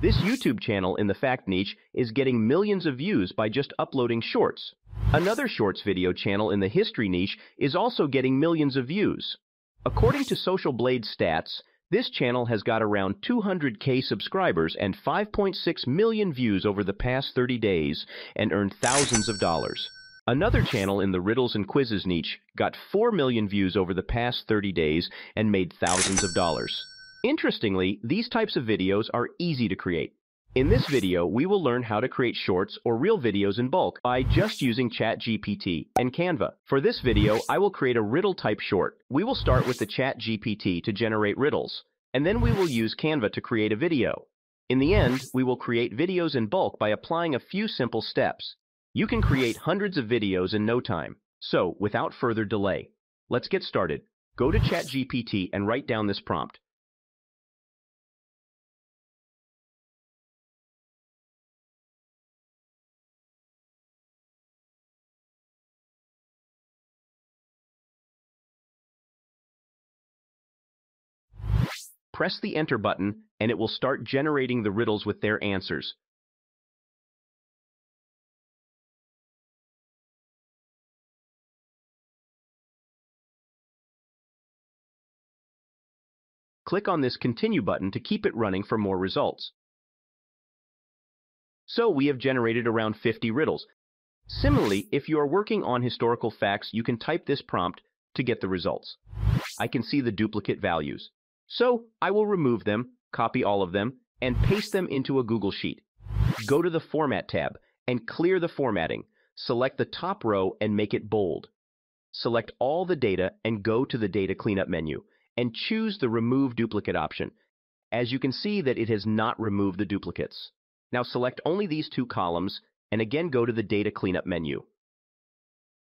This YouTube channel in the fact niche is getting millions of views by just uploading shorts. Another shorts video channel in the history niche is also getting millions of views. According to Social Blade stats, this channel has got around 200k subscribers and 5.6 million views over the past 30 days and earned thousands of dollars. Another channel in the riddles and quizzes niche got 4 million views over the past 30 days and made thousands of dollars. Interestingly, these types of videos are easy to create. In this video, we will learn how to create shorts or reel videos in bulk by just using ChatGPT and Canva. For this video, I will create a riddle type short. We will start with the ChatGPT to generate riddles, and then we will use Canva to create a video. In the end, we will create videos in bulk by applying a few simple steps. You can create hundreds of videos in no time. So, without further delay, let's get started. Go to ChatGPT and write down this prompt. Press the Enter button, and it will start generating the riddles with their answers. Click on this Continue button to keep it running for more results. So we have generated around 50 riddles. Similarly, if you are working on historical facts, you can type this prompt to get the results. I can see the duplicate values. So I will remove them, copy all of them, and paste them into a Google Sheet. Go to the Format tab and clear the formatting. Select the top row and make it bold. Select all the data and go to the Data Cleanup menu and choose the Remove Duplicate option. As you can see that it has not removed the duplicates. Now select only these two columns and again go to the Data Cleanup menu.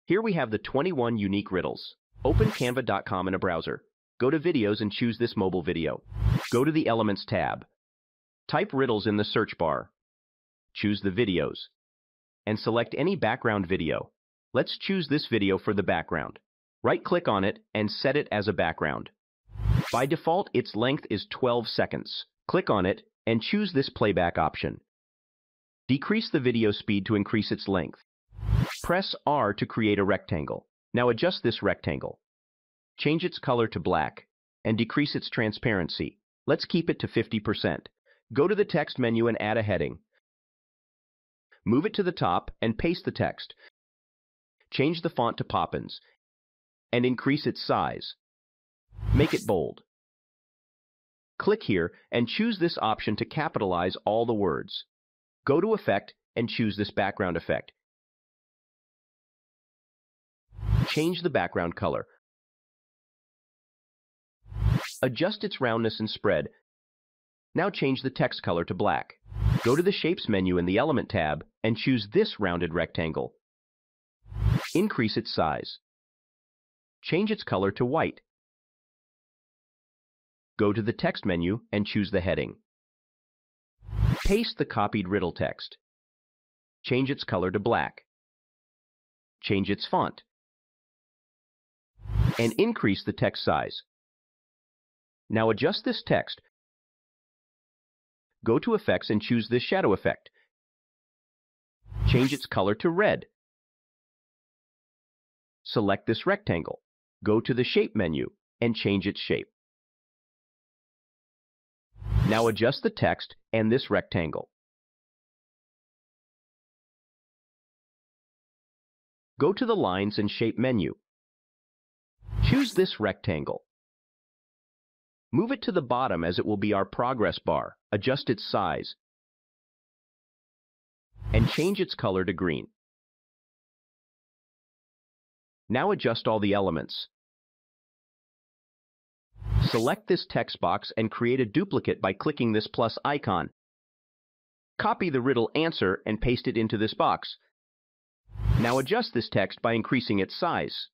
Here we have the 21 unique riddles. Open canva.com in a browser. Go to Videos and choose this mobile video. Go to the Elements tab. Type riddles in the search bar. Choose the videos. And select any background video. Let's choose this video for the background. Right-click on it and set it as a background. By default, its length is 12 seconds. Click on it and choose this playback option. Decrease the video speed to increase its length. Press R to create a rectangle. Now adjust this rectangle. Change its color to black, and decrease its transparency. Let's keep it to 50%. Go to the text menu and add a heading. Move it to the top and paste the text. Change the font to Poppins and increase its size. Make it bold. Click here and choose this option to capitalize all the words. Go to Effect and choose this background effect. Change the background color. Adjust its roundness and spread. Now change the text color to black. Go to the Shapes menu in the Element tab and choose this rounded rectangle. Increase its size. Change its color to white. Go to the Text menu and choose the heading. Paste the copied riddle text. Change its color to black. Change its font. And increase the text size. Now adjust this text. Go to Effects and choose this shadow effect. Change its color to red. Select this rectangle. Go to the Shape menu and change its shape. Now adjust the text and this rectangle. Go to the Lines and Shape menu. Choose this rectangle. Move it to the bottom as it will be our progress bar. Adjust its size. And change its color to green. Now adjust all the elements. Select this text box and create a duplicate by clicking this plus icon. Copy the riddle answer and paste it into this box. Now adjust this text by increasing its size.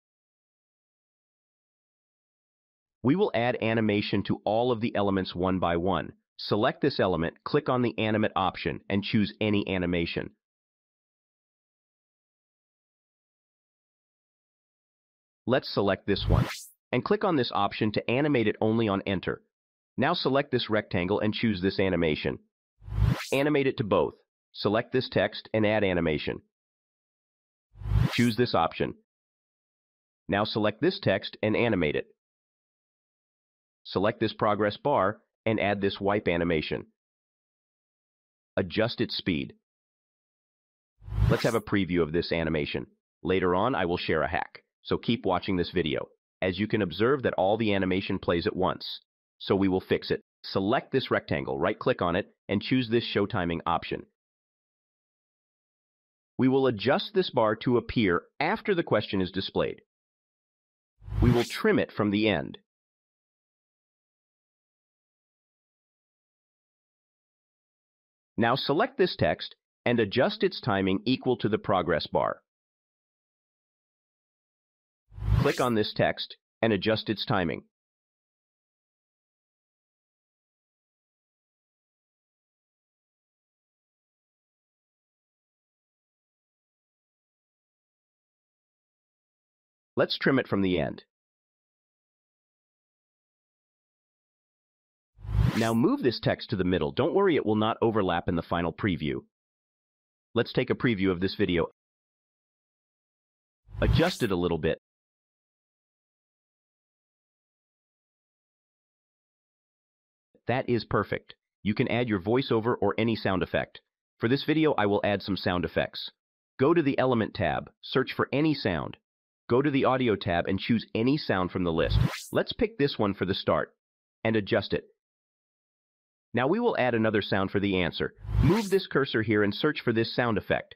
We will add animation to all of the elements one by one. Select this element, click on the Animate option, and choose any animation. Let's select this one, and click on this option to animate it only on Enter. Now select this rectangle and choose this animation. animate it to both. Select this text and add animation. Choose this option. Now select this text and animate it. Select this progress bar and add this wipe animation. Adjust its speed. Let's have a preview of this animation. Later on, I will share a hack, so keep watching this video. As you can observe that all the animation plays at once, so we will fix it. Select this rectangle, right-click on it, and choose this show timing option. We will adjust this bar to appear after the question is displayed. We will trim it from the end. Now select this text and adjust its timing equal to the progress bar. Click on this text and adjust its timing. Let's trim it from the end. Now move this text to the middle. Don't worry, it will not overlap in the final preview. Let's take a preview of this video. Adjust it a little bit. That is perfect. You can add your voiceover or any sound effect. For this video, I will add some sound effects. Go to the Element tab, search for any sound. Go to the Audio tab and choose any sound from the list. Let's pick this one for the start and adjust it. Now we will add another sound for the answer. Move this cursor here and search for this sound effect.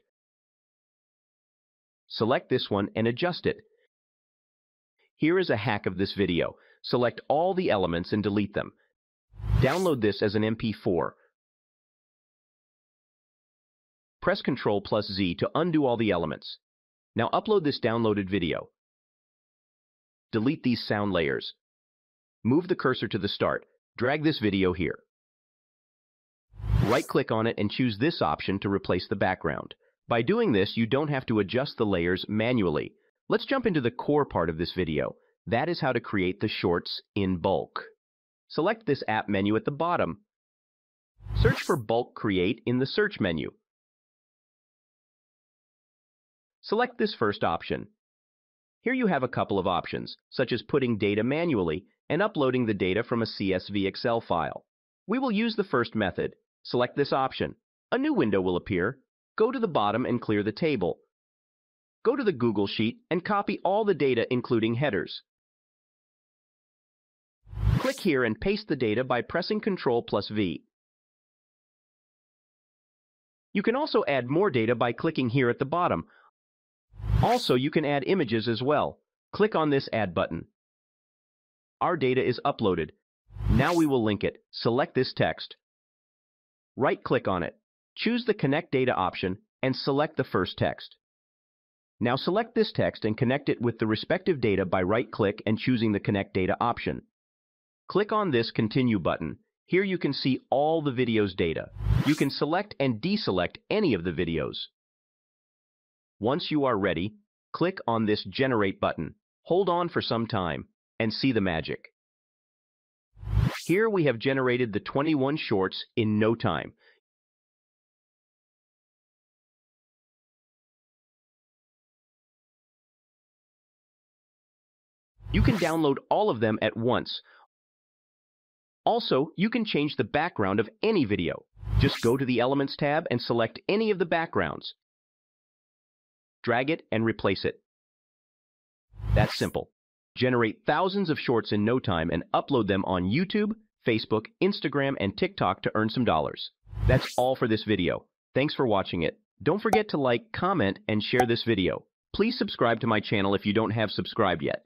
Select this one and adjust it. Here is a hack of this video. Select all the elements and delete them. Download this as an MP4. Press Ctrl plus Z to undo all the elements. Now upload this downloaded video. Delete these sound layers. Move the cursor to the start. Drag this video here. Right-click on it and choose this option to replace the background. By doing this, you don't have to adjust the layers manually. Let's jump into the core part of this video. That is how to create the shorts in bulk. Select this app menu at the bottom. Search for Bulk Create in the search menu. Select this first option. Here you have a couple of options, such as putting data manually and uploading the data from a CSV Excel file. We will use the first method, Select this option. A new window will appear. Go to the bottom and clear the table. Go to the Google Sheet and copy all the data including headers. Click here and paste the data by pressing Ctrl plus V. You can also add more data by clicking here at the bottom. Also, you can add images as well. Click on this Add button. Our data is uploaded. Now we will link it. Select this text. Right-click on it, choose the Connect Data option, and select the first text. Now select this text and connect it with the respective data by right-click and choosing the Connect Data option. Click on this Continue button. Here you can see all the video's data. You can select and deselect any of the videos. Once you are ready, click on this Generate button. Hold on for some time and see the magic. Here we have generated the 21 shorts in no time. You can download all of them at once. Also, you can change the background of any video. Just go to the Elements tab and select any of the backgrounds. Drag it and replace it. That's simple generate thousands of shorts in no time, and upload them on YouTube, Facebook, Instagram, and TikTok to earn some dollars. That's all for this video. Thanks for watching it. Don't forget to like, comment, and share this video. Please subscribe to my channel if you don't have subscribed yet.